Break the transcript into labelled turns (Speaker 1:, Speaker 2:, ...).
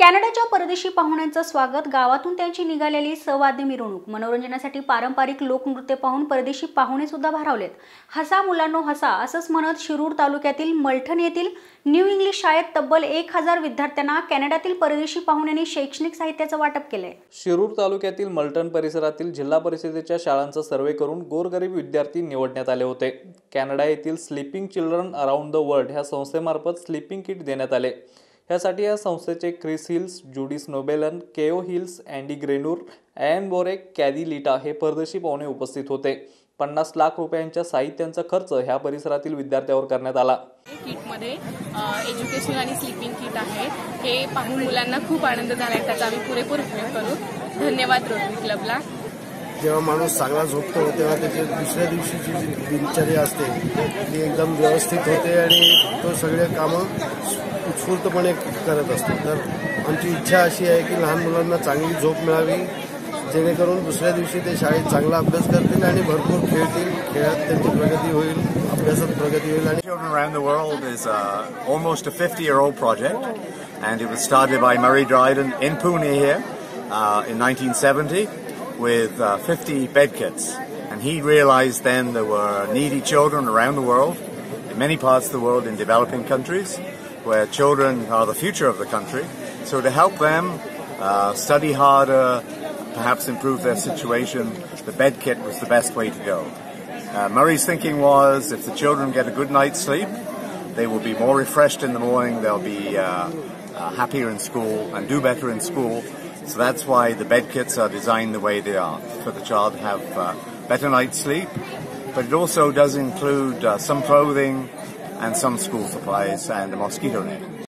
Speaker 1: कॅनडाच्या परदेशी पाहुण्यांचं स्वागत. गावातून त्यांची निघालेली सवाद्य मिरवणूक. मनोरंजनासाठी पारंपरिक लोकनृत्य पाहून परदेशी पाहुणे सुद्धा भारावलेत. हसा मुलांनो हसा असंच म्हणत शिरूर तालुक्यातील मलठण येथील न्यू इंग्लिश शाळेत तब्बल एक हजार विद्यार्थ्यांना कॅनडातील परदेशी पाहुण्यांनी शैक्षणिक साहित्याचं वाटप केलंय.
Speaker 2: शिरूर तालुक्यातील मलठण परिसरातील जिल्हा परिषदेच्या शाळांचा सर्वे करून गोरगरीब विद्यार्थी निवडण्यात आले होते. कॅनडा येथील sleeping children around the world ह्या संस्थेमार्फत स्लीपिंग किट देण्यात आले. यासाठी या संस्थेचे क्रिस हिल्स जुडिस नोबेलन केओ हिल्स अँडी ग्रेनूर ॲन बोरे कॅदी लिटा हे परदेशी पाहुणे उपस्थित होते. पन्नास लाख रुपयांच्या साहित्यांचा खर्च ह्या परिसरातील विद्यार्थ्यावर करण्यात आला.
Speaker 3: किटमध्ये एज्युकेशनल आणि स्लीपिंग किट आहे. हे पाहून मुलांना खूप आनंद झाला आहे. त्याचा आम्ही पुरेपूर उपयोग करू. धन्यवाद रोटरी क्लबला.
Speaker 4: जेव्हा माणूस चांगला झोपतो तेव्हा त्याची दुसऱ्या दिवशीची जी दिनचर्या असते ती एकदम व्यवस्थित होते आणि तो सगळे कामं उत्स्फूर्तपणे करत असतो तर आमची इच्छा अशी आहे की लहान मुलांना चांगली झोप मिळावी जेणेकरून दुसऱ्या दिवशी ते शाळेत चांगला अभ्यास करतील आणि भरपूर खेळतील खेळात त्यांची प्रगती होईल अभ्यासात प्रगती होईल आणि
Speaker 5: Children Around the World is uh, almost a 50 year old project, and it was started by Murray Dryden in Pune here uh, in 1970 with uh, 50 bed kits. And he realized then there were needy children around the world, in many parts of the world, in developing countries, where children are the future of the country. So to help them uh, study harder, perhaps improve their situation, the bed kit was the best way to go. Uh, Murray's thinking was if the children get a good night's sleep, they will be more refreshed in the morning, they'll be uh, uh, happier in school and do better in school. So that's why the bed kits are designed the way they are, for the child to have uh, better night's sleep. But it also does include uh, some clothing and some school supplies and a mosquito net.